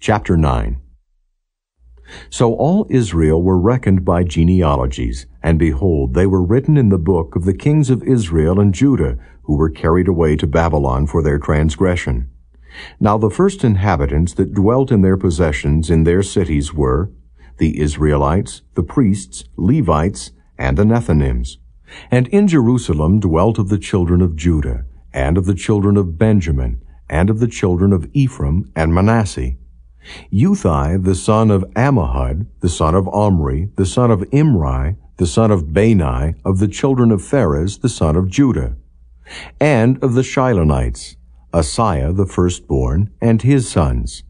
Chapter 9 So all Israel were reckoned by genealogies, and behold, they were written in the book of the kings of Israel and Judah, who were carried away to Babylon for their transgression. Now the first inhabitants that dwelt in their possessions in their cities were the Israelites, the priests, Levites, and the Nethinims. And in Jerusalem dwelt of the children of Judah, and of the children of Benjamin, and of the children of Ephraim and Manasseh. Uthai, the son of Ammihud, the son of Omri, the son of Imri, the son of Bani, of the children of Pharez, the son of Judah. And of the Shilonites, Asaiah the firstborn, and his sons.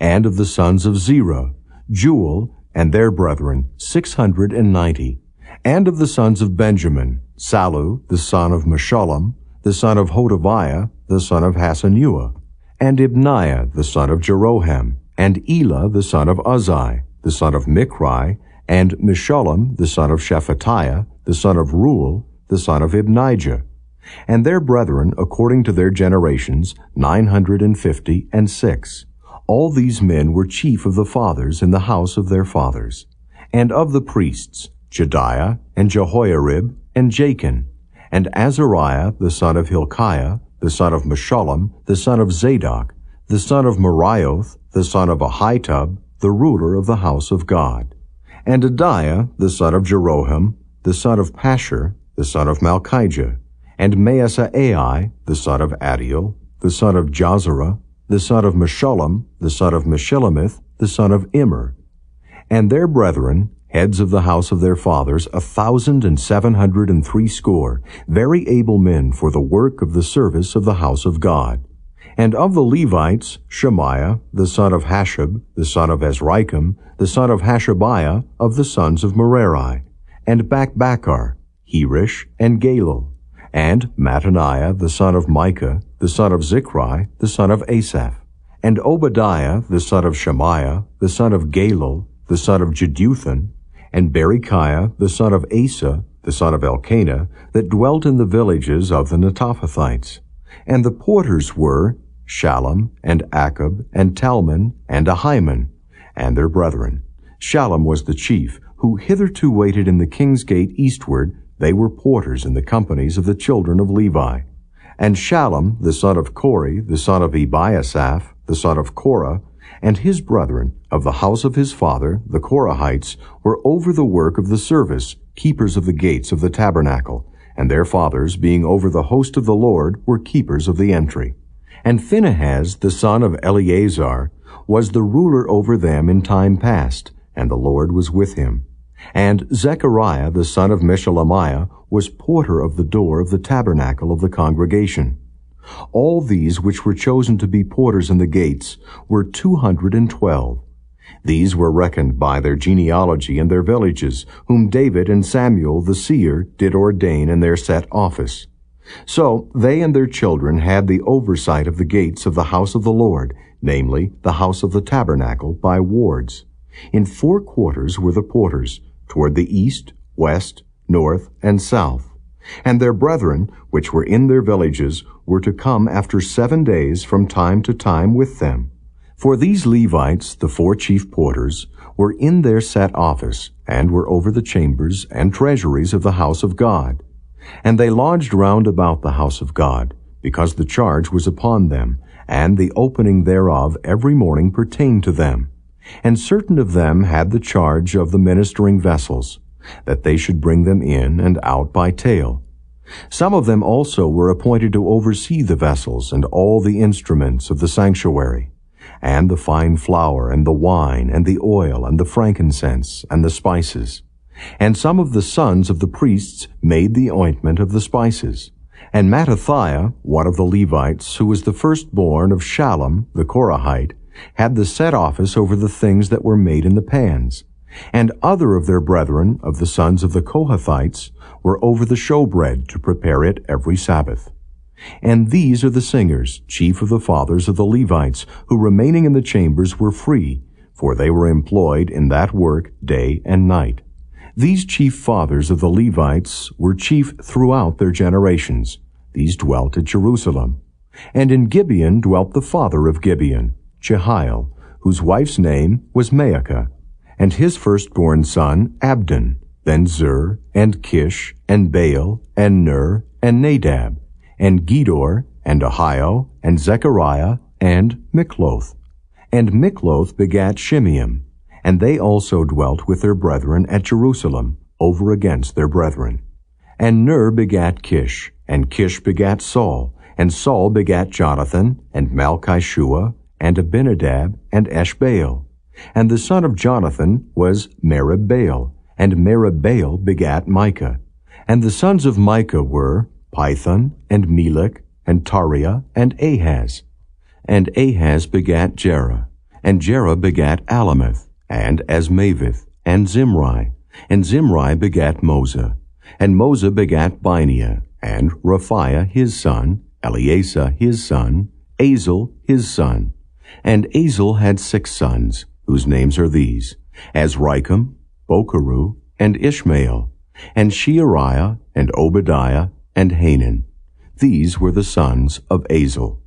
And of the sons of Zerah, Jeuel, and their brethren, six hundred and ninety. And of the sons of Benjamin, Sallu, the son of Meshullam, the son of Hodaviah, the son of Hasenuah, and Ibneiah, the son of Jeroham, and Elah, the son of Uzzi, the son of Michri, and Meshullam, the son of Shephatiah, the son of Reuel, the son of Ibnijah, and their brethren, according to their generations, nine hundred and fifty and six. All these men were chief of the fathers in the house of their fathers. And of the priests, Jedaiah, and Jehoiarib, and Jachin, and Azariah, the son of Hilkiah, the son of Meshullam, the son of Zadok, the son of Meraioth, the son of Ahitub, the ruler of the house of God, and Adaiah, the son of Jeroham, the son of Pashur, the son of Malchijah, and Maaseiah, the son of Adiel, the son of Jahzerah, the son of Meshullam, the son of Meshillemith, the son of Immer, and their brethren, heads of the house of their fathers, a thousand and seven hundred and threescore, very able men for the work of the service of the house of God. And of the Levites, Shemaiah, the son of Hasshub, the son of Azrikam, the son of Hashabiah, of the sons of Merari, and Bakbakkar, Heresh, and Galal, and Mattaniah, the son of Micah, the son of Zichri, the son of Asaph, and Obadiah, the son of Shemaiah, the son of Galal, the son of Jeduthun, and Berechiah, the son of Asa, the son of Elkanah, that dwelt in the villages of the Netophathites. And the porters were Shallum, and Akkub, and Talmon, and Ahiman, and their brethren. Shallum was the chief, who hitherto waited in the king's gate eastward. They were porters in the companies of the children of Levi. And Shallum, the son of Kore, the son of Ebiasaph, the son of Korah, and his brethren of the house of his father, the Korahites, were over the work of the service, keepers of the gates of the tabernacle, and their fathers, being over the host of the Lord, were keepers of the entry. And Phinehas, the son of Eleazar, was the ruler over them in time past, and the Lord was with him. And Zechariah, the son of Meshelemiah, was porter of the door of the tabernacle of the congregation. All these which were chosen to be porters in the gates were two hundred and twelve. These were reckoned by their genealogy and their villages, whom David and Samuel the seer did ordain in their set office. So they and their children had the oversight of the gates of the house of the Lord, namely, the house of the tabernacle, by wards. In four quarters were the porters, toward the east, west, north, and south. And their brethren, which were in their villages, were to come after seven days from time to time with them. For these Levites, the four chief porters, were in their set office, and were over the chambers and treasuries of the house of God. And they lodged round about the house of God, because the charge was upon them, and the opening thereof every morning pertained to them. And certain of them had the charge of the ministering vessels, that they should bring them in and out by tale. Some of them also were appointed to oversee the vessels and all the instruments of the sanctuary, and the fine flour, and the wine, and the oil, and the frankincense, and the spices. And some of the sons of the priests made the ointment of the spices. And Mattithiah, one of the Levites, who was the firstborn of Shallum the Korahite, had the set office over the things that were made in the pans. And other of their brethren, of the sons of the Kohathites, were over the showbread to prepare it every Sabbath. And these are the singers, chief of the fathers of the Levites, who remaining in the chambers were free, for they were employed in that work day and night. These chief fathers of the Levites were chief throughout their generations. These dwelt at Jerusalem. And in Gibeon dwelt the father of Gibeon, Jehiel, whose wife's name was Maachah, and his firstborn son Abdon, then Zur, and Kish, and Baal, and Ner, and Nadab, and Gedor, and Ahio, and Zechariah, and Mikloth. And Mikloth begat Shimeam, and they also dwelt with their brethren at Jerusalem, over against their brethren. And Ner begat Kish, and Kish begat Saul, and Saul begat Jonathan, and Malchishua, and Abinadab, and Eshbaal. And the son of Jonathan was Merib-Baal, and Merib-Baal begat Micah. And the sons of Micah were Pithon, and Melech, and Tahrea, and Ahaz. And Ahaz begat Jarah, and Jarah begat Alemeth, and Azmaveth, and Zimri, and Zimri begat Moza, and Moza begat Binea, and Rephaiah his son, Eleasah his son, Azel his son. And Azel had six sons, whose names are these, Azrikam, Bocheru, and Ishmael, and Sheariah, and Obadiah, and Hanan. These were the sons of Azel.